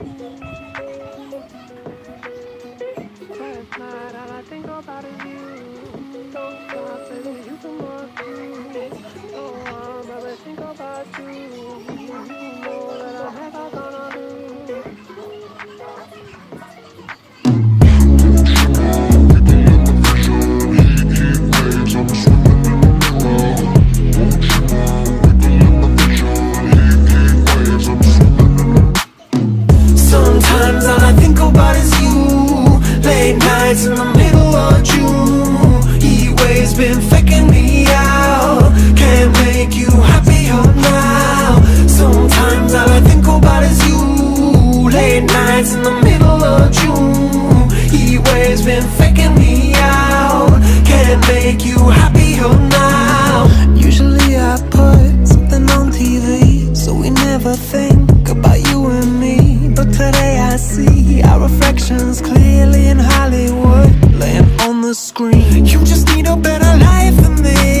Last night, all I think about is you. Late nights in the middle of June He waves been faking me out. Can't make you happier now. Sometimes all I think about is you. Late nights in the middle of June. He waves been faking me out. Can't make you happier now. Usually I put something on TV So we never think about you and me. But today I see our reflections clearly in Hollywood. Laying on the screen. You just need a better life than this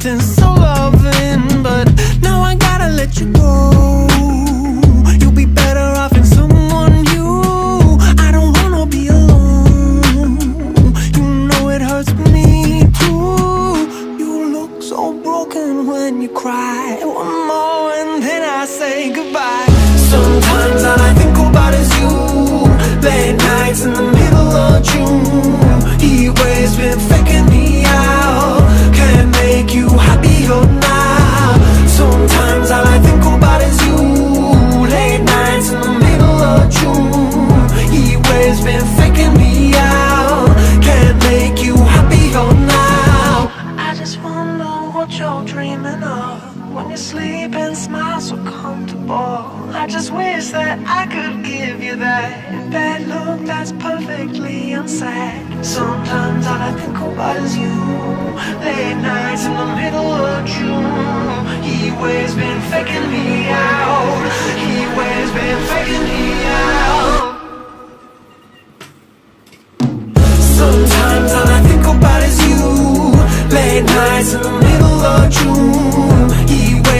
something so loving But now I gotta let you go. You'll be better off in someone new I don't wanna be alone. You know it hurts me too. You look so broken when you cry. One more and then I say goodbye. Sometimes I think Sleep and smile so comfortable. I just wish that I could give you that Bad look that's perfectly unsaid. Sometimes all I think about is you. Late nights in the middle of June. He waves been faking me out. He waves been faking me out. Sometimes all I think about is you. Late nights in the middle of June